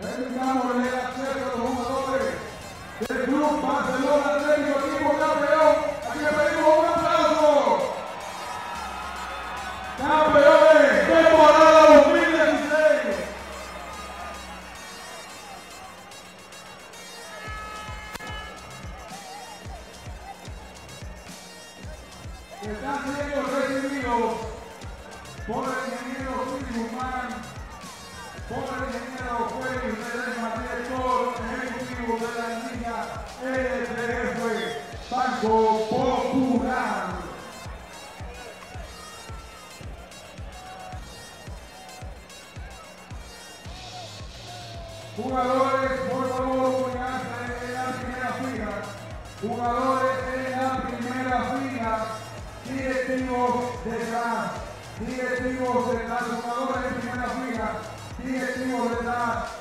Permitámosle el acceso a los jugadores del Club Barcelona Atlético, equipo campeón. Aquí le pedimos un aplauso. Campeones, temporada 2016. Están siendo recibidos por el ingeniero Luis Guzmán, por el Popular. Jugadores, por favor, ubicarse en la primera fila. Jugadores en la primera fila. Directivos detrás. Directivos detrás. Jugadores en primera fila. Directivos detrás.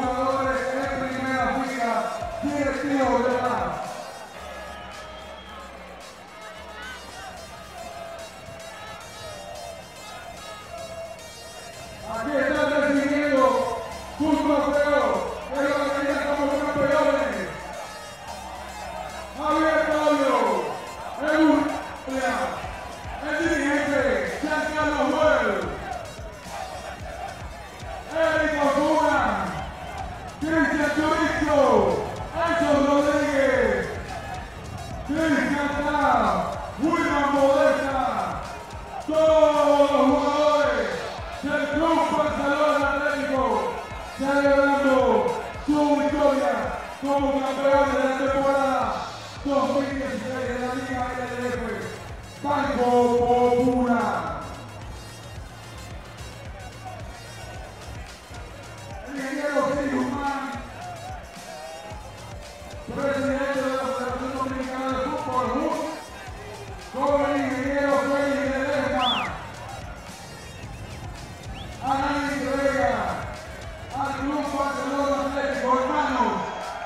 Jugadores en primera fila. Directivos detrás. Aquí Ancho Rodríguez, Cristian Taf, William Modesta, todos los jugadores del Club Barcelona Atlético celebrando su victoria como campeón de la temporada 2016 de la Liga LDF Banco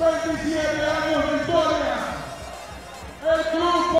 27 años de. El club